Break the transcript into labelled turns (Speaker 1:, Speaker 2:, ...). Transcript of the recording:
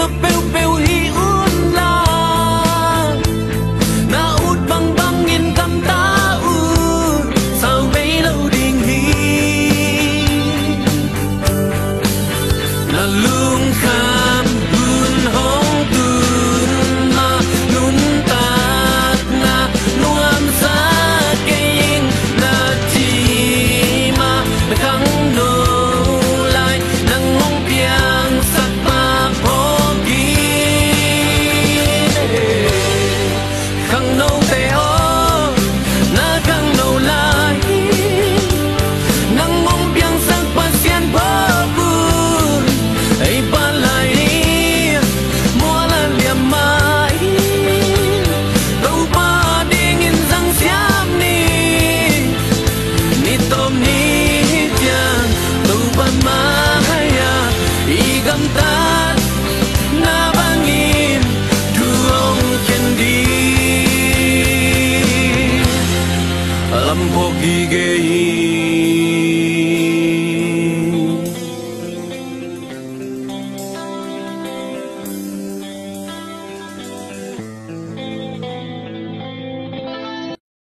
Speaker 1: up, meu, meu rio. 난 복이 개인